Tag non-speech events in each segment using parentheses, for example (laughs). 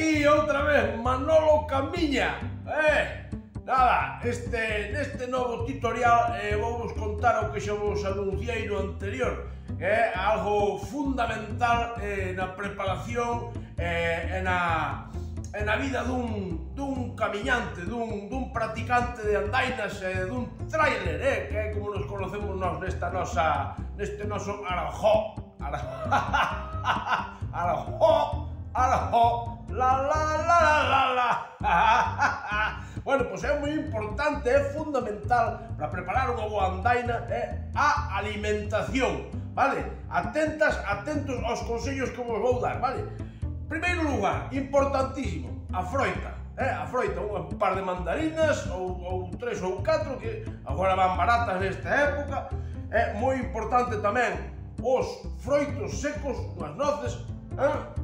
aquí outra vez Manolo Camiña. Eh, nada, este, neste novo tutorial eh, vou vos contar o que xa vos anunciei no anterior. É algo fundamental eh, na preparación eh, e na, e na vida dun, dun camiñante, dun, dun practicante de andainas, eh, dun trailer, eh, que é como nos conocemos nós nesta nosa, neste noso Arajó. Arajó. (laughs) Arajó. Arajó. La, la, la, la, la, (laughs) bueno, pois é moi importante, é fundamental para preparar unha boa andaina é a alimentación, vale? Atentas, atentos aos consellos que vos vou dar, vale? Primeiro lugar, importantísimo, a froita. Eh, a froita, un par de mandarinas ou, ou tres ou catro que agora van baratas nesta época. É moi importante tamén os froitos secos, as noces,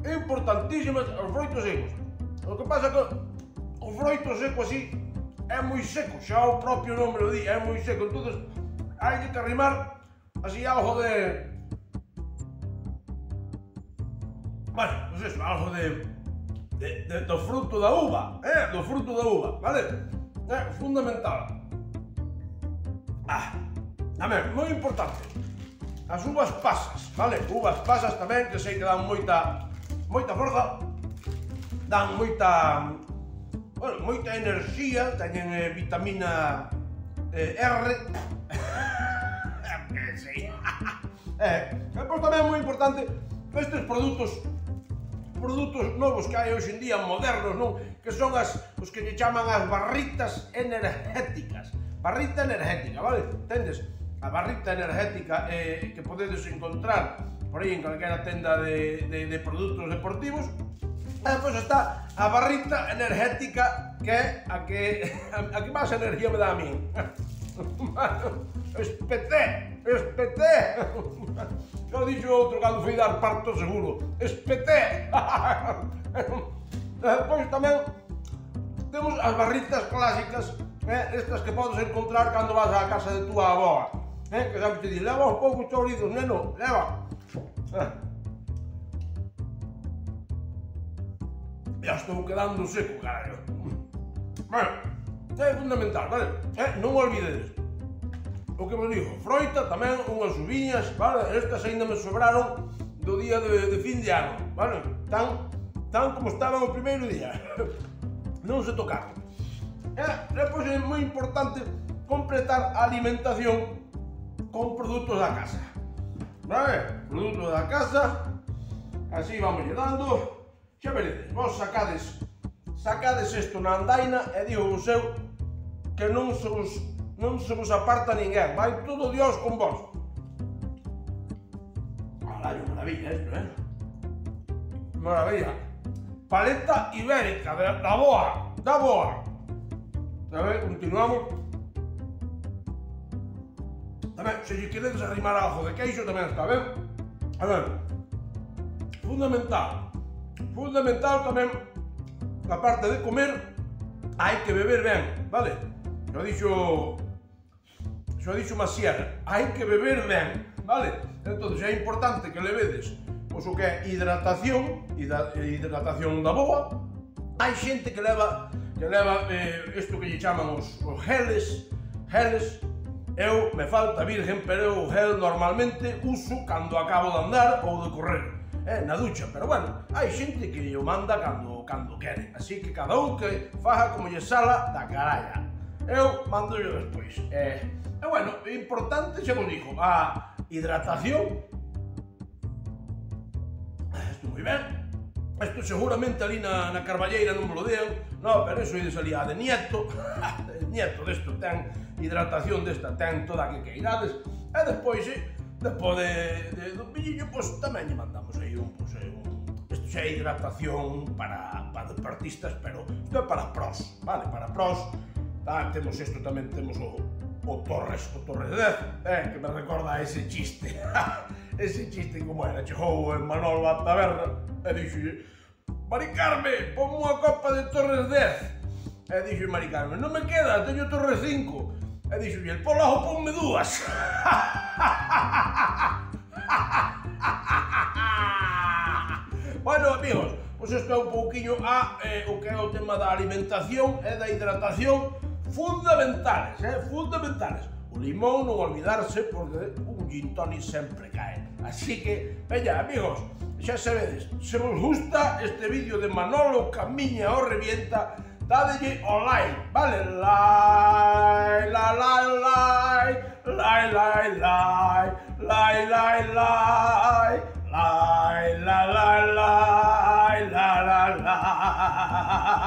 é importantísimas os froitos secos. O que pasa que o froito seco así é moi seco, xa o propio nome lo di, é moi seco, entonces hai que arrimar así algo de... Bueno, pois pues eso, algo de, de, de, do fruto da uva, eh? do fruto da uva, vale? É fundamental. Ah, tamén, moi importante as uvas pasas, vale? Uvas pasas tamén, que sei que dan moita, moita forza, dan moita, bueno, moita enerxía, teñen eh, vitamina eh, R, sei. (laughs) eh, (laughs) eh pois tamén moi importante estes produtos produtos novos que hai hoxe en día modernos, non? Que son as os que lle chaman as barritas energéticas. Barrita energética, vale? Entendes? a barrita energética eh, que podedes encontrar por aí en calquera tenda de, de, de produtos deportivos e depois está a barrita energética que é a que, a, (laughs) a que máis energía me dá a mí (laughs) espeté, espeté. Eu (laughs) dixo outro cando fui dar parto seguro, espeté. Depois tamén temos as barritas clásicas, eh, estas que podes encontrar cando vas á casa de túa aboa. ¿eh? que sabes μου τη δει, λέβα, ο πόκου το ρίδο, ναι, νο. Ya estoy quedando seco, carajo. Bueno, é fundamental, vale? Eh, non olvides o que me dijo Froita, tamén unhas uviñas, vale? Estas ainda me sobraron do día de, de fin de ano, vale? Tan, tan como estaban o primeiro día. non se tocaron. E, eh, depois é moi importante completar a alimentación con productos da casa. ¿Vale? Productos da casa. Así vamos llenando. Xa veredes, vos sacades sacades isto na andaina e digo o seu que non se vos, non se vos aparta ninguén. Vai todo Dios con vos. Carallo, maravilla isto, eh? Maravilla. Paleta ibérica, da boa, da boa. A ver, continuamos tamén, se lle queredes arrimar algo de queixo, tamén está ben. A ver, fundamental, fundamental tamén na parte de comer hai que beber ben, vale? Xo dixo xo dixo Maciel, hai que beber ben, vale? Entonces é importante que levedes pois o que é hidratación, hidratación da boa, hai xente que leva que leva eh, isto que lle chaman os, os geles, geles Eu me falta virgen, pero eu gel normalmente uso cando acabo de andar ou de correr. Eh, na ducha, pero bueno, hai xente que o manda cando cando quere. Así que cada un que faja como lle sala da caralla. Eu mando yo despois. Eh, e bueno, importante xa vos digo, a hidratación. Ah, Estou moi ben, Isto seguramente ali na, na Carballeira non lo dean. No, pero iso ides ali a de Nieto. (laughs) de Nieto desto ten hidratación desta ten toda que queirades. E despois, eh, despois de, de, do pilliño, pois pues, tamén lle mandamos aí un, pois, un isto xa é hidratación para, para deportistas, pero isto é para pros, vale? Para pros, ah, temos isto tamén, temos o, O Torres, o Torres 10, eh, que me recorda ese chiste. (laughs) ese chiste como era, chegou en Manolo a taberna e dixo, Mari Carme, pon unha copa de Torres 10. E dixo Mari Carme, non me queda, teño Torres 5. E dixo, el polajo ponme dúas. (laughs) bueno, amigos, pois isto é un pouquiño a eh, o que é o tema da alimentación e da hidratación fundamentales, eh? fundamentales. O limón non olvidarse porque un gin tonic sempre cae. Así que, veña, amigos, xa sabedes, se vos gusta este vídeo de Manolo Camiña o Revienta, dadelle o like, vale? Like, la, la, la, like, like, like, like, like, like, like, like, la, la, la, la, la, la, la, la.